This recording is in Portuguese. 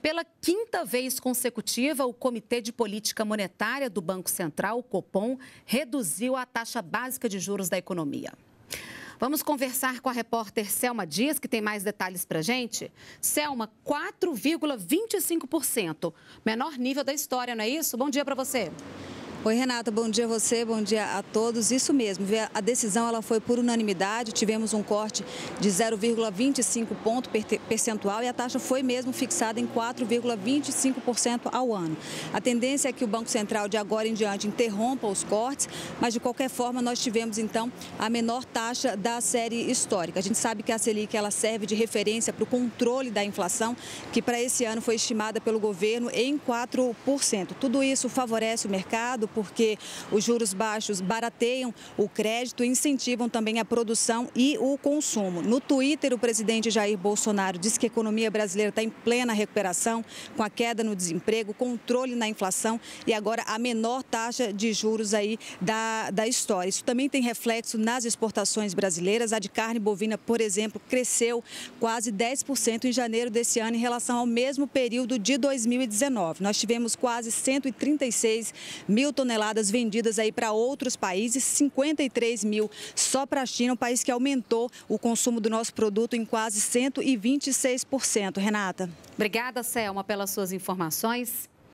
Pela quinta vez consecutiva, o Comitê de Política Monetária do Banco Central, o Copom, reduziu a taxa básica de juros da economia. Vamos conversar com a repórter Selma Dias, que tem mais detalhes para gente. Selma, 4,25%. Menor nível da história, não é isso? Bom dia para você. Oi, Renata, bom dia a você, bom dia a todos. Isso mesmo, a decisão ela foi por unanimidade, tivemos um corte de 0,25 ponto percentual e a taxa foi mesmo fixada em 4,25% ao ano. A tendência é que o Banco Central de agora em diante interrompa os cortes, mas de qualquer forma nós tivemos então a menor taxa da série histórica. A gente sabe que a Selic ela serve de referência para o controle da inflação, que para esse ano foi estimada pelo governo em 4%. Tudo isso favorece o mercado, porque os juros baixos barateiam o crédito e incentivam também a produção e o consumo. No Twitter, o presidente Jair Bolsonaro disse que a economia brasileira está em plena recuperação, com a queda no desemprego, controle na inflação e agora a menor taxa de juros aí da, da história. Isso também tem reflexo nas exportações brasileiras. A de carne bovina, por exemplo, cresceu quase 10% em janeiro desse ano em relação ao mesmo período de 2019. Nós tivemos quase 136 mil toneladas toneladas vendidas aí para outros países, 53 mil só para a China, um país que aumentou o consumo do nosso produto em quase 126%. Renata. Obrigada, Selma, pelas suas informações.